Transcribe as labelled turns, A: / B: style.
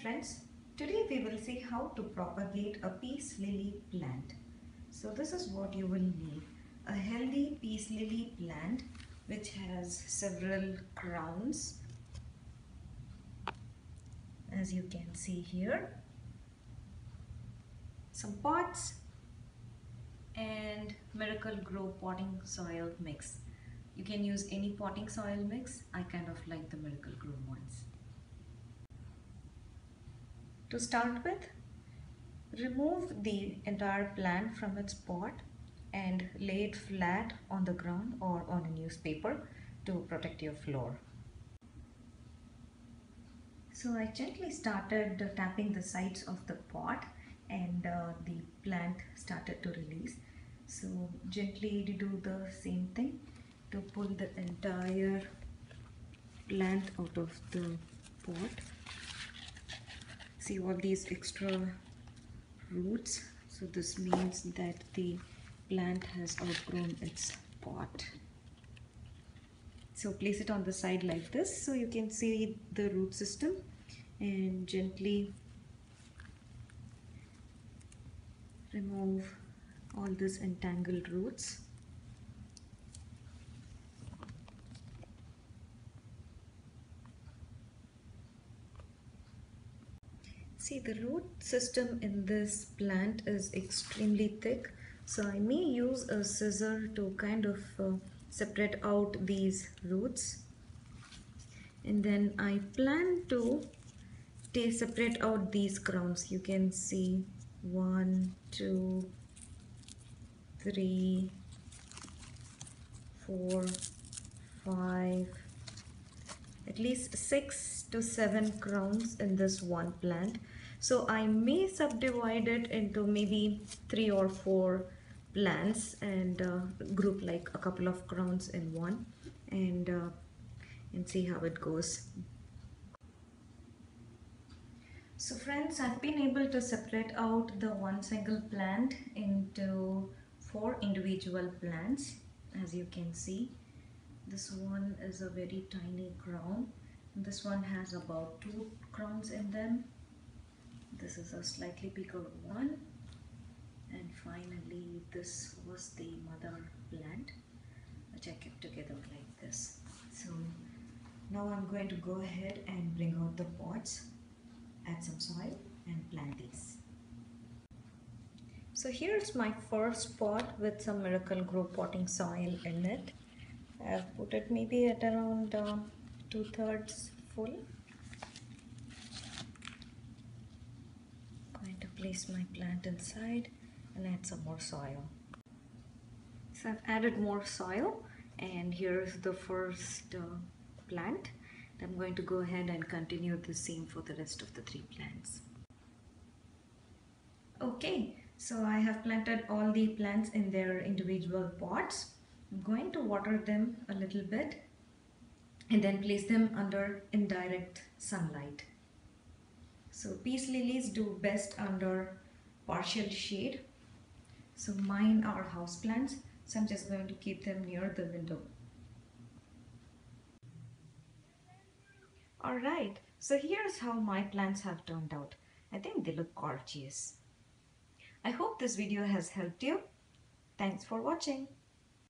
A: friends, today we will see how to propagate a peace lily plant. So this is what you will need. A healthy peace lily plant which has several crowns as you can see here. Some pots and Miracle-Gro potting soil mix. You can use any potting soil mix. I kind of like the Miracle-Gro ones. To start with, remove the entire plant from its pot and lay it flat on the ground or on a newspaper to protect your floor. So I gently started tapping the sides of the pot and uh, the plant started to release. So gently do the same thing to pull the entire plant out of the pot see all these extra roots. So this means that the plant has outgrown its pot. So place it on the side like this so you can see the root system. And gently remove all these entangled roots See the root system in this plant is extremely thick. So I may use a scissor to kind of uh, separate out these roots. And then I plan to separate out these crowns. You can see one two three four five at least six to seven crowns in this one plant. So I may subdivide it into maybe three or four plants and uh, group like a couple of crowns in one and uh, and see how it goes. So friends I've been able to separate out the one single plant into four individual plants as you can see this one is a very tiny crown. This one has about two crowns in them. This is a slightly bigger one. And finally this was the mother plant which I kept together like this. So now I'm going to go ahead and bring out the pots add some soil and plant these. So here's my first pot with some Miracle-Gro potting soil in it I've put it maybe at around uh, two-thirds full I'm Going to place my plant inside and add some more soil. So I've added more soil and here's the first uh, plant. I'm going to go ahead and continue the same for the rest of the three plants. Okay, so I have planted all the plants in their individual pots. I'm going to water them a little bit and then place them under indirect sunlight. So peace lilies do best under partial shade. So mine are house plants. So I'm just going to keep them near the window. Alright, so here's how my plants have turned out. I think they look gorgeous. I hope this video has helped you. Thanks for watching.